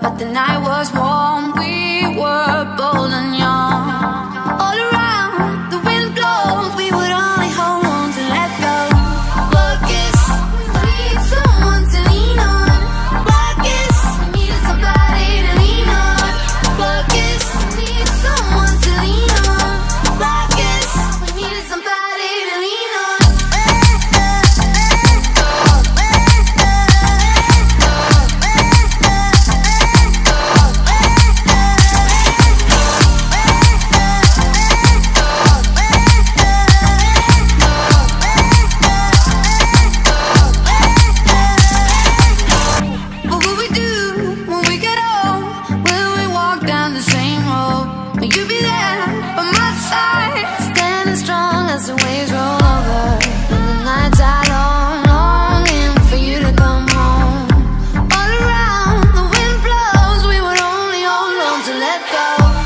but the night was warm. We let go.